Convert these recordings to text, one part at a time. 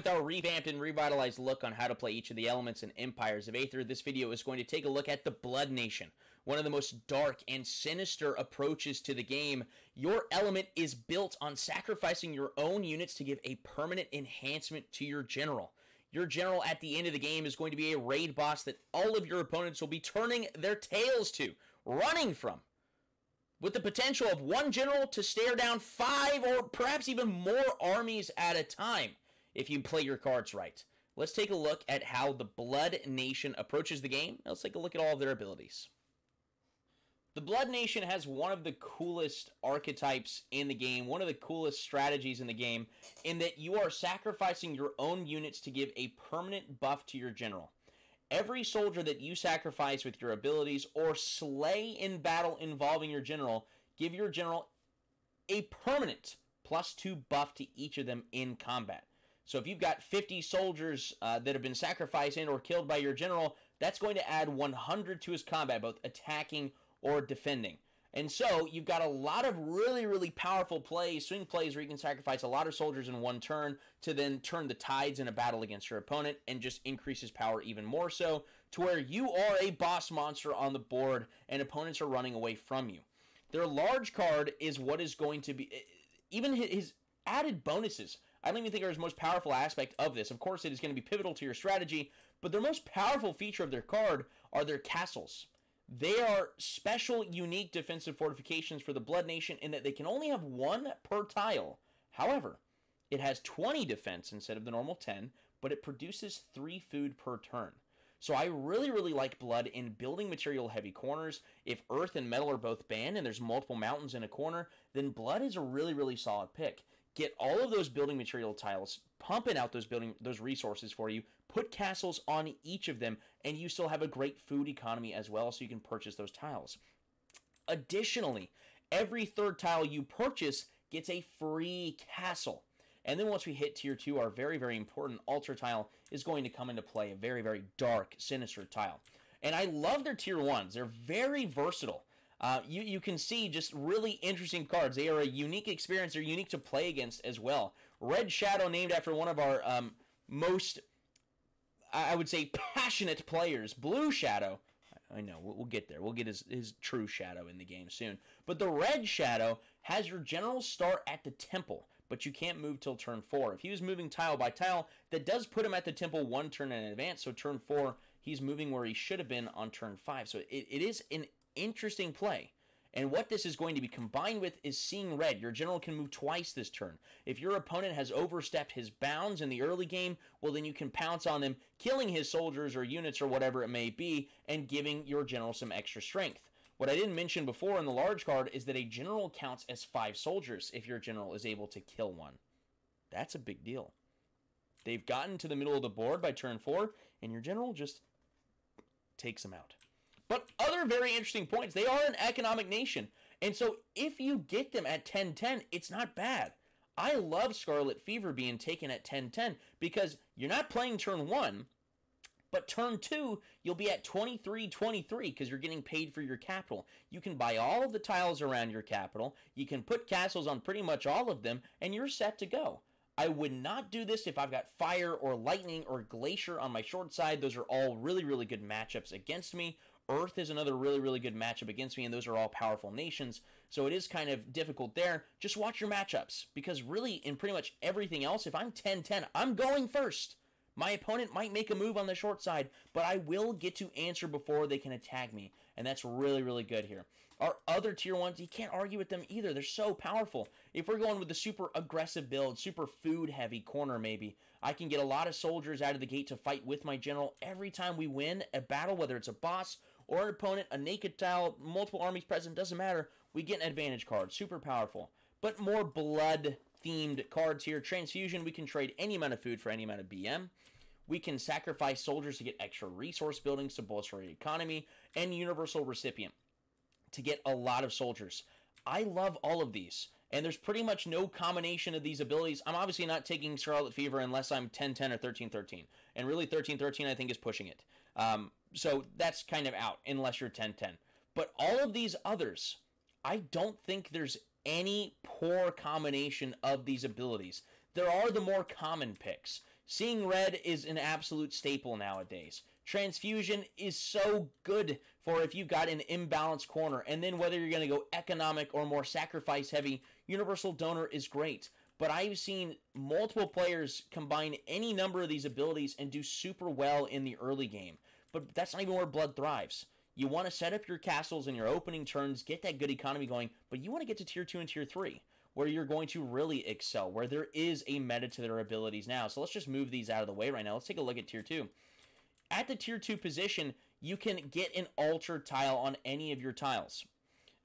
with our revamped and revitalized look on how to play each of the elements and empires of Aether, this video is going to take a look at the Blood Nation, one of the most dark and sinister approaches to the game. Your element is built on sacrificing your own units to give a permanent enhancement to your general. Your general at the end of the game is going to be a raid boss that all of your opponents will be turning their tails to, running from with the potential of one general to stare down five or perhaps even more armies at a time if you play your cards right. Let's take a look at how the Blood Nation approaches the game. Let's take a look at all of their abilities. The Blood Nation has one of the coolest archetypes in the game, one of the coolest strategies in the game, in that you are sacrificing your own units to give a permanent buff to your general. Every soldier that you sacrifice with your abilities or slay in battle involving your general, give your general a permanent plus two buff to each of them in combat. So if you've got 50 soldiers uh, that have been sacrificed and or killed by your general, that's going to add 100 to his combat, both attacking or defending. And so you've got a lot of really, really powerful plays, swing plays where you can sacrifice a lot of soldiers in one turn to then turn the tides in a battle against your opponent and just increase his power even more so to where you are a boss monster on the board and opponents are running away from you. Their large card is what is going to be, even his added bonuses. I don't even think are his most powerful aspect of this. Of course, it is going to be pivotal to your strategy, but their most powerful feature of their card are their castles. They are special, unique defensive fortifications for the Blood Nation in that they can only have one per tile. However, it has 20 defense instead of the normal 10, but it produces 3 food per turn. So I really, really like Blood in building material heavy corners. If Earth and Metal are both banned and there's multiple mountains in a corner, then Blood is a really, really solid pick get all of those building material tiles, pumping out those building those resources for you, put castles on each of them, and you still have a great food economy as well, so you can purchase those tiles. Additionally, every third tile you purchase gets a free castle. And then once we hit tier 2, our very, very important altar tile is going to come into play, a very, very dark, sinister tile. And I love their tier 1s. They're very versatile. Uh, you, you can see just really interesting cards. They are a unique experience. They're unique to play against as well. Red Shadow, named after one of our um, most, I would say, passionate players. Blue Shadow, I know, we'll, get there. We'll get his, his true Shadow in the game soon. But the Red Shadow has your general start at the temple, but you can't move till turn 4. If he was moving tile by tile, that does put him at the temple one turn in advance, so turn 4, he's moving where he should have been on turn 5. So it, it is an interesting play. And what this is going to be combined with is seeing red. Your general can move twice this turn. If your opponent has overstepped his bounds in the early game, well, then you can pounce on them, killing his soldiers or units or whatever it may be, and giving your general some extra strength. What I didn't mention before in the large card is that a general counts as five soldiers if your general is able to kill one. That's a big deal. They've gotten to the middle of the board by turn four, and your general just takes them out. But other very interesting points. They are an economic nation. And so if you get them at 10-10, it's not bad. I love Scarlet Fever being taken at 10-10 because you're not playing turn 1, but turn 2, you'll be at 23-23 because you're getting paid for your capital. You can buy all of the tiles around your capital, you can put castles on pretty much all of them, and you're set to go. I would not do this if I've got fire or lightning or glacier on my short side. Those are all really, really good matchups against me. Earth is another really, really good matchup against me, and those are all powerful nations. So it is kind of difficult there. Just watch your matchups, because really, in pretty much everything else, if I'm 10 10, I'm going first. My opponent might make a move on the short side, but I will get to answer before they can attack me, and that's really, really good here. Our other tier ones, you can't argue with them either. They're so powerful. If we're going with the super aggressive build, super food heavy corner maybe, I can get a lot of soldiers out of the gate to fight with my general every time we win a battle, whether it's a boss or an opponent, a naked tile, multiple armies present, doesn't matter. We get an advantage card. Super powerful. But more blood themed cards here. Transfusion, we can trade any amount of food for any amount of BM. We can sacrifice soldiers to get extra resource buildings to bolster economy. And Universal Recipient to get a lot of soldiers. I love all of these. And there's pretty much no combination of these abilities. I'm obviously not taking Scarlet Fever unless I'm 10-10 or 13-13. And really 13-13 I think is pushing it. Um, so that's kind of out unless you're 10 10. But all of these others, I don't think there's any poor combination of these abilities. There are the more common picks. Seeing red is an absolute staple nowadays. Transfusion is so good for if you've got an imbalanced corner. And then whether you're going to go economic or more sacrifice heavy, Universal Donor is great. But I've seen multiple players combine any number of these abilities and do super well in the early game. But that's not even where Blood thrives. You want to set up your castles in your opening turns, get that good economy going, but you want to get to tier 2 and tier 3 where you're going to really excel, where there is a meta to their abilities now. So let's just move these out of the way right now. Let's take a look at tier 2. At the tier 2 position, you can get an altar tile on any of your tiles.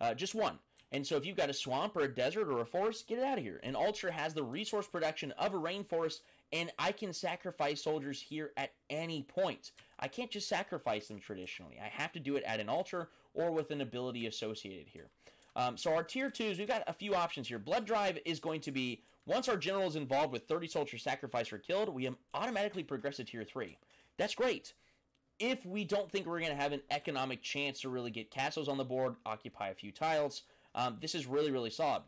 Uh, just one. And so if you've got a swamp or a desert or a forest, get it out of here. An altar has the resource production of a rainforest, and I can sacrifice soldiers here at any point. I can't just sacrifice them traditionally. I have to do it at an altar or with an ability associated here. Um, so our tier twos, we've got a few options here. Blood Drive is going to be, once our general is involved with 30 soldiers sacrificed or killed, we automatically progress to tier three. That's great. If we don't think we're going to have an economic chance to really get castles on the board, occupy a few tiles, um, this is really, really solid.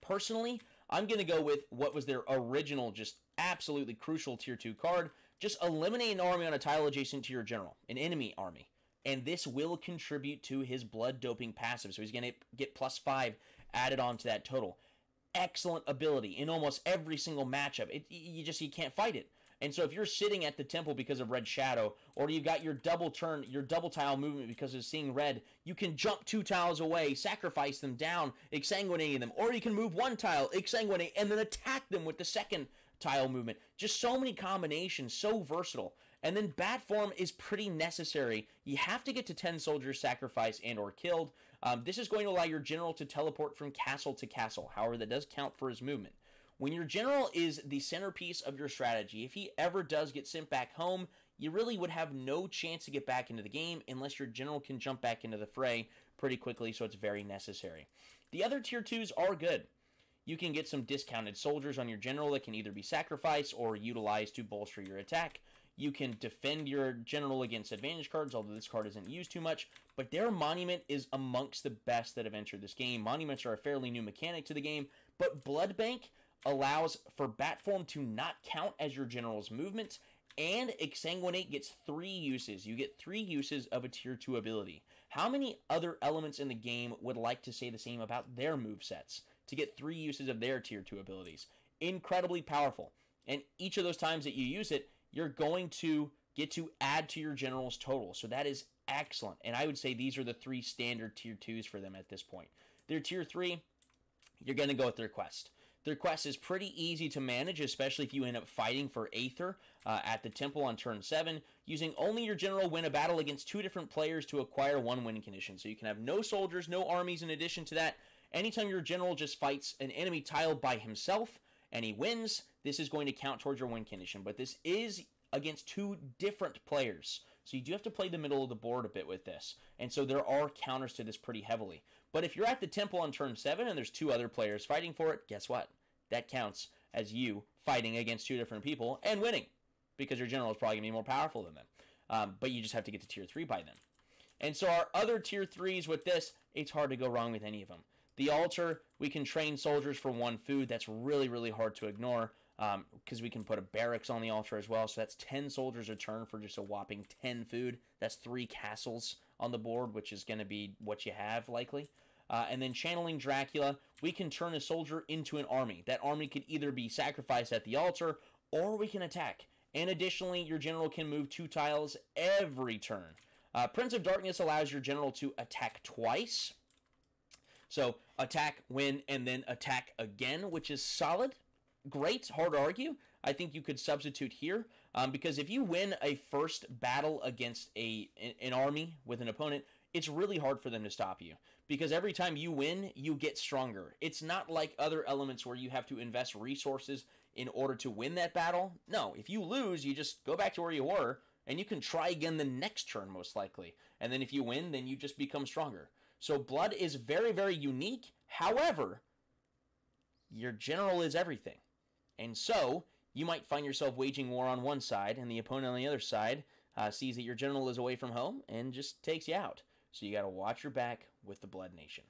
Personally, I'm going to go with what was their original, just absolutely crucial tier 2 card. Just eliminate an army on a tile adjacent to your general, an enemy army and this will contribute to his blood doping passive. So he's going to get plus five added on to that total. Excellent ability in almost every single matchup. It, you just you can't fight it. And so if you're sitting at the temple because of red shadow, or you've got your double turn, your double tile movement because of seeing red, you can jump two tiles away, sacrifice them down, exsanguinating them, or you can move one tile, exsanguinate, and then attack them with the second tile movement. Just so many combinations, so versatile. And then bat form is pretty necessary. You have to get to 10 soldiers sacrificed and or killed. Um, this is going to allow your general to teleport from castle to castle. However, that does count for his movement. When your general is the centerpiece of your strategy, if he ever does get sent back home, you really would have no chance to get back into the game unless your general can jump back into the fray pretty quickly, so it's very necessary. The other tier 2s are good. You can get some discounted soldiers on your general that can either be sacrificed or utilized to bolster your attack. You can defend your general against advantage cards, although this card isn't used too much. But their monument is amongst the best that have entered this game. Monuments are a fairly new mechanic to the game, but Blood Bank allows for bat form to not count as your general's movement, and Exsanguinate gets three uses. You get three uses of a tier 2 ability. How many other elements in the game would like to say the same about their move sets to get three uses of their tier 2 abilities? Incredibly powerful. And each of those times that you use it, you're going to get to add to your general's total. So that is excellent. And I would say these are the three standard tier twos for them at this point. Their tier three, you're going to go with their quest. Their quest is pretty easy to manage, especially if you end up fighting for Aether uh, at the temple on turn 7, using only your general win a battle against two different players to acquire one win condition. So you can have no soldiers, no armies in addition to that. Anytime your general just fights an enemy tile by himself, and he wins, this is going to count towards your win condition. But this is against two different players. So you do have to play the middle of the board a bit with this. And so there are counters to this pretty heavily. But if you're at the temple on turn 7 and there's two other players fighting for it, guess what? That counts as you fighting against two different people and winning. Because your general is probably going to be more powerful than them. Um, but you just have to get to tier 3 by then. And so our other tier 3s with this, it's hard to go wrong with any of them. The altar, we can train soldiers for one food. That's really, really hard to ignore because um, we can put a barracks on the altar as well. So that's 10 soldiers a turn for just a whopping 10 food. That's three castles on the board, which is going to be what you have likely. Uh, and then channeling Dracula, we can turn a soldier into an army. That army could either be sacrificed at the altar or we can attack. And additionally, your general can move two tiles every turn. Uh, Prince of Darkness allows your general to attack twice. So attack, win, and then attack again, which is solid. Great, hard to argue. I think you could substitute here um, because if you win a first battle against a an army with an opponent, it's really hard for them to stop you because every time you win, you get stronger. It's not like other elements where you have to invest resources in order to win that battle. No, if you lose, you just go back to where you were and you can try again the next turn most likely. And then if you win, then you just become stronger. So blood is very, very unique. However, your general is everything. And so you might find yourself waging war on one side, and the opponent on the other side uh, sees that your general is away from home and just takes you out. So you got to watch your back with the Blood Nation.